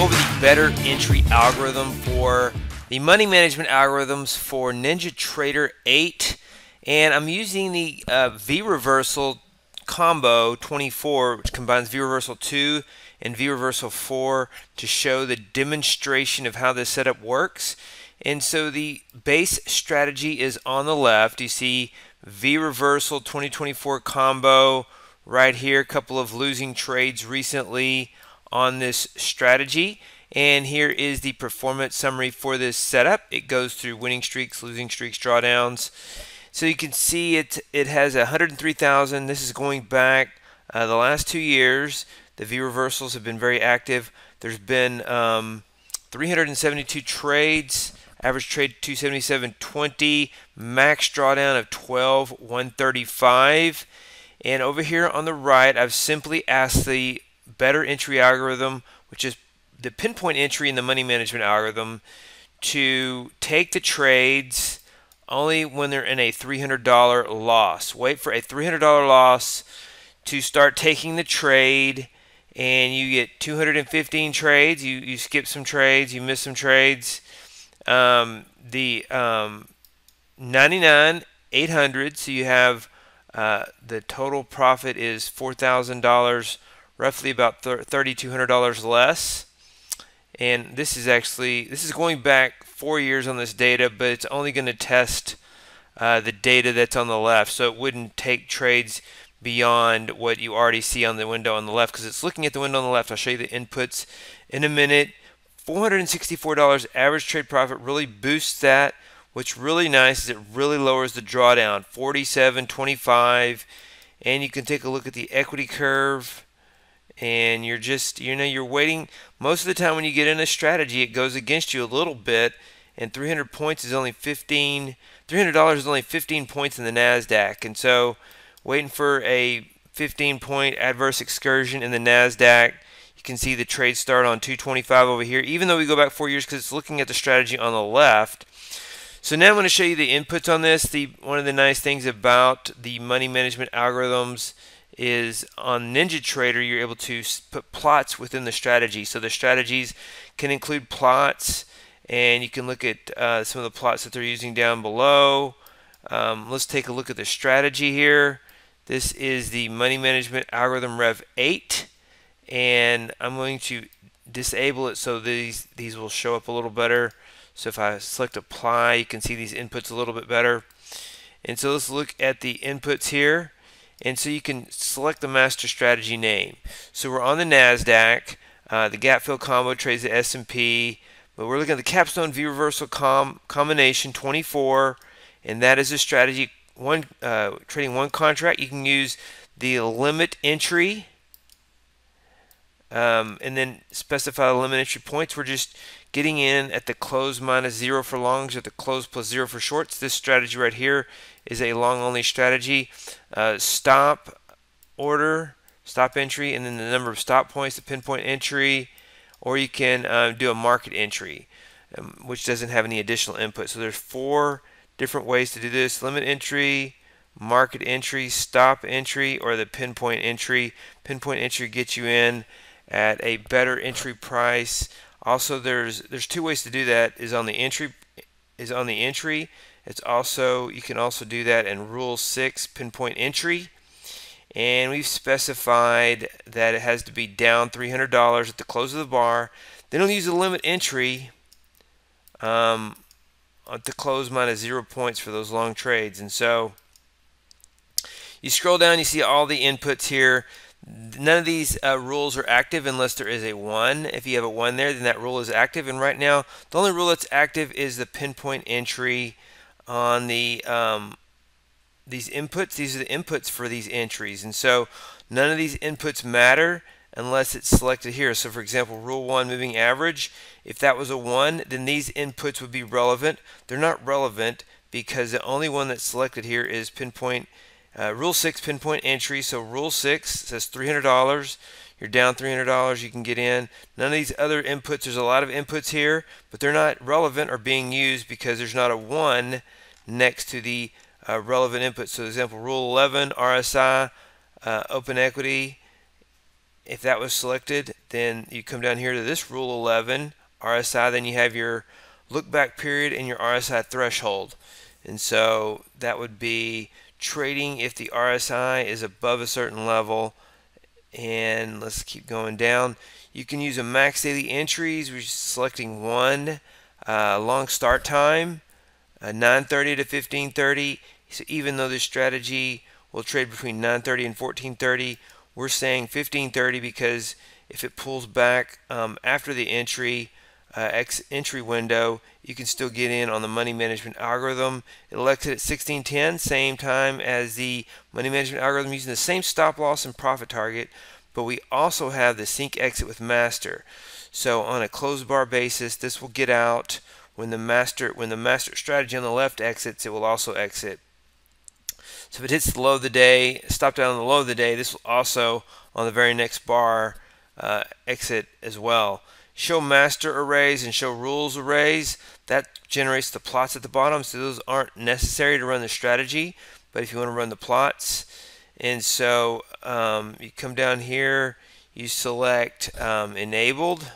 over the better entry algorithm for the money management algorithms for NinjaTrader 8 and I'm using the uh, V reversal combo 24 which combines V reversal 2 and V reversal 4 to show the demonstration of how this setup works. And so the base strategy is on the left. You see V reversal 2024 combo right here a couple of losing trades recently on this strategy. And here is the performance summary for this setup. It goes through winning streaks, losing streaks, drawdowns. So you can see it, it has 103,000. This is going back uh, the last two years. The V reversals have been very active. There's been um, 372 trades, average trade 277.20, max drawdown of 12.135. And over here on the right, I've simply asked the better entry algorithm, which is the pinpoint entry in the money management algorithm, to take the trades only when they're in a $300 loss. Wait for a $300 loss to start taking the trade and you get 215 trades. You, you skip some trades, you miss some trades. Um, the um, 99, 800, so you have uh, the total profit is $4,000 roughly about $3,200 less. And this is actually, this is going back four years on this data, but it's only going to test uh, the data that's on the left. So it wouldn't take trades beyond what you already see on the window on the left because it's looking at the window on the left. I'll show you the inputs in a minute. $464 average trade profit really boosts that. What's really nice is it really lowers the drawdown 47.25 and you can take a look at the equity curve and you're just you know you're waiting. Most of the time when you get in a strategy it goes against you a little bit and 300 points is only 15 $300 is only 15 points in the Nasdaq. And so waiting for a 15 point adverse excursion in the Nasdaq you can see the trade start on 225 over here even though we go back four years because it's looking at the strategy on the left. So now I'm going to show you the inputs on this. The one of the nice things about the money management algorithms is on NinjaTrader, you're able to put plots within the strategy. So the strategies can include plots, and you can look at uh, some of the plots that they're using down below. Um, let's take a look at the strategy here. This is the Money Management Algorithm Rev 8, and I'm going to disable it so these, these will show up a little better. So if I select apply, you can see these inputs a little bit better. And so let's look at the inputs here and so you can select the master strategy name. So we're on the NASDAQ. Uh, the gap fill combo trades the S&P, but we're looking at the capstone V reversal com combination 24, and that is a strategy one uh, trading one contract. You can use the limit entry, um, and then specify the limit entry points. We're just getting in at the close minus zero for longs, at the close plus zero for shorts. This strategy right here is a long only strategy. Uh, stop order, stop entry, and then the number of stop points, the pinpoint entry, or you can uh, do a market entry, um, which doesn't have any additional input. So there's four different ways to do this: limit entry, market entry, stop entry, or the pinpoint entry. Pinpoint entry gets you in at a better entry price. Also, there's there's two ways to do that. Is on the entry is on the entry it's also, you can also do that in Rule 6 pinpoint entry. And we've specified that it has to be down $300 at the close of the bar. Then we'll use the limit entry um, the close minus zero points for those long trades. And so you scroll down, you see all the inputs here. None of these uh, rules are active unless there is a 1. If you have a 1 there, then that rule is active. And right now, the only rule that's active is the pinpoint entry on the um, these inputs. These are the inputs for these entries. And so none of these inputs matter unless it's selected here. So for example, rule 1, moving average, if that was a 1, then these inputs would be relevant. They're not relevant because the only one that's selected here is pinpoint, uh, rule 6 pinpoint entry. So rule 6 says $300. You're down $300, you can get in. None of these other inputs, there's a lot of inputs here, but they're not relevant or being used because there's not a 1 next to the uh, relevant input. So, example, Rule 11, RSI, uh, open equity, if that was selected, then you come down here to this Rule 11, RSI, then you have your look back period and your RSI threshold. And so that would be trading if the RSI is above a certain level. And let's keep going down. You can use a max daily entries, is selecting one uh, long start time, uh, 9:30 to 15:30. So even though this strategy will trade between 9:30 and 14:30, we're saying 15:30 because if it pulls back um, after the entry uh, entry window, you can still get in on the money management algorithm. It'll exit at 1610, same time as the money management algorithm using the same stop loss and profit target, but we also have the sync exit with master. So on a closed bar basis, this will get out when the master when the master strategy on the left exits, it will also exit. So if it hits the low of the day, stop down on the low of the day, this will also on the very next bar uh, exit as well show master arrays and show rules arrays. That generates the plots at the bottom. So those aren't necessary to run the strategy. But if you want to run the plots, and so um, you come down here, you select um, enabled.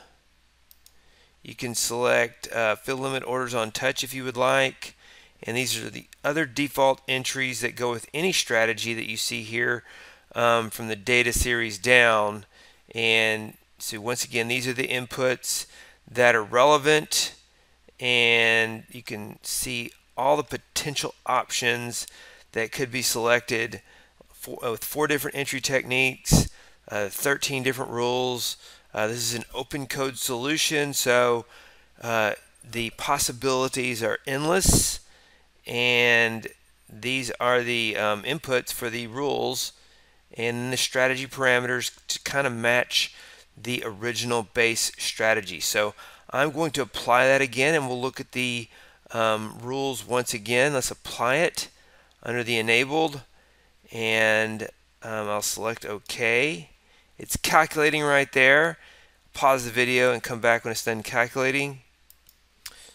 You can select uh, fill limit orders on touch if you would like. And these are the other default entries that go with any strategy that you see here um, from the data series down. And so once again, these are the inputs that are relevant and you can see all the potential options that could be selected for, uh, with four different entry techniques, uh, 13 different rules. Uh, this is an open code solution, so uh, the possibilities are endless, and these are the um, inputs for the rules and the strategy parameters to kind of match the original base strategy. So I'm going to apply that again and we'll look at the um, rules once again. Let's apply it under the enabled and um, I'll select OK. It's calculating right there. Pause the video and come back when it's done calculating.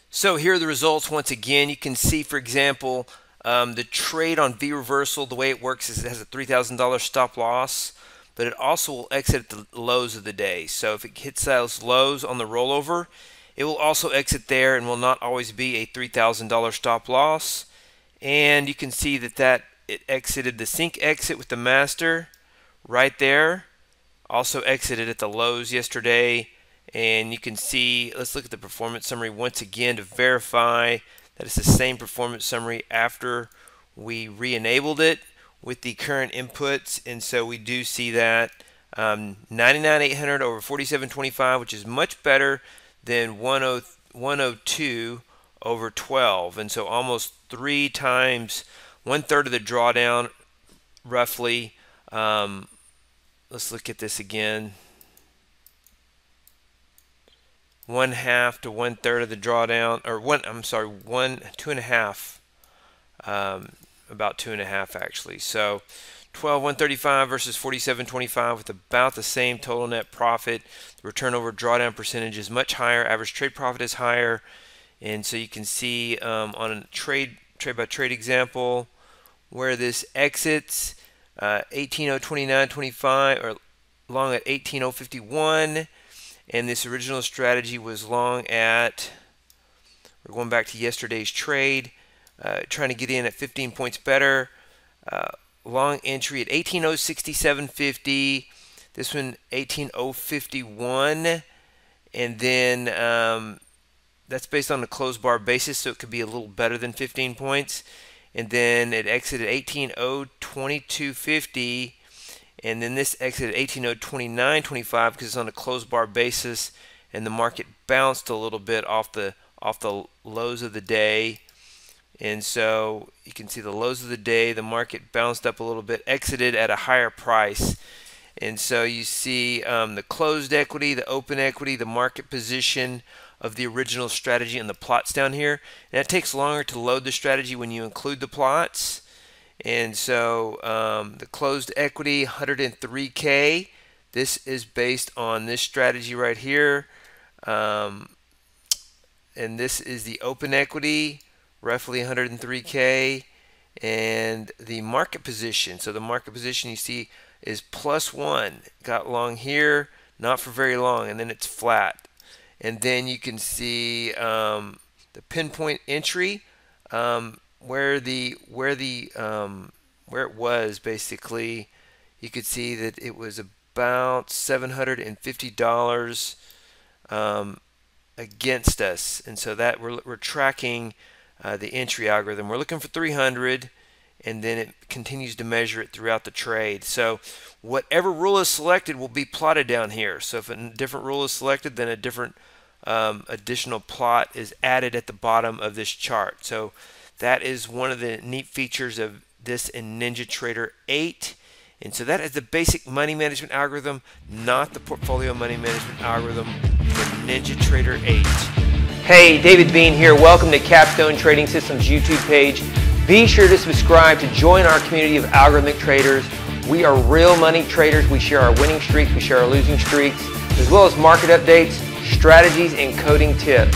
So here are the results once again. You can see, for example, um, the trade on V reversal, the way it works is it has a $3,000 stop loss but it also will exit the lows of the day. So if it hits those lows on the rollover, it will also exit there and will not always be a $3,000 stop loss. And you can see that that it exited the sync exit with the master right there. Also exited at the lows yesterday. And you can see, let's look at the performance summary once again to verify that it's the same performance summary after we re-enabled it with the current inputs, and so we do see that um, 99,800 over 4725, which is much better than 102 over 12, and so almost three times, one third of the drawdown, roughly. Um, let's look at this again. One half to one third of the drawdown, or one, I'm sorry, one, two and a half um, about two and a half actually. So 12 135 versus 4725 with about the same total net profit. The return over drawdown percentage is much higher. Average trade profit is higher. And so you can see um, on a trade trade by trade example where this exits uh, 18029.25 or long at 18051 and this original strategy was long at we're going back to yesterday's trade uh, trying to get in at 15 points better. Uh, long entry at 18.067.50. This one 18.051. And then um, that's based on the closed bar basis, so it could be a little better than 15 points. And then it exited 18.022.50. And then this exited 18.029.25 because it's on a closed bar basis. And the market bounced a little bit off the off the lows of the day and so you can see the lows of the day, the market bounced up a little bit, exited at a higher price. And so you see um, the closed equity, the open equity, the market position of the original strategy and the plots down here. And it takes longer to load the strategy when you include the plots. And so um, the closed equity, 103K. This is based on this strategy right here. Um, and this is the open equity roughly 103k and the market position so the market position you see is plus one. Got long here, not for very long, and then it's flat. And then you can see um, the pinpoint entry um, where the where the um, where it was basically. You could see that it was about seven hundred and fifty dollars um, against us, and so that we're we're tracking uh, the entry algorithm. We're looking for 300 and then it continues to measure it throughout the trade. So whatever rule is selected will be plotted down here. So if a different rule is selected, then a different um, additional plot is added at the bottom of this chart. So that is one of the neat features of this in NinjaTrader 8. And so that is the basic money management algorithm, not the portfolio money management algorithm for NinjaTrader 8. Hey, David Bean here. Welcome to Capstone Trading Systems YouTube page. Be sure to subscribe to join our community of algorithmic traders. We are real money traders. We share our winning streaks, we share our losing streaks, as well as market updates, strategies, and coding tips.